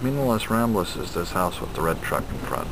Meaningless Las is this house with the red truck in front.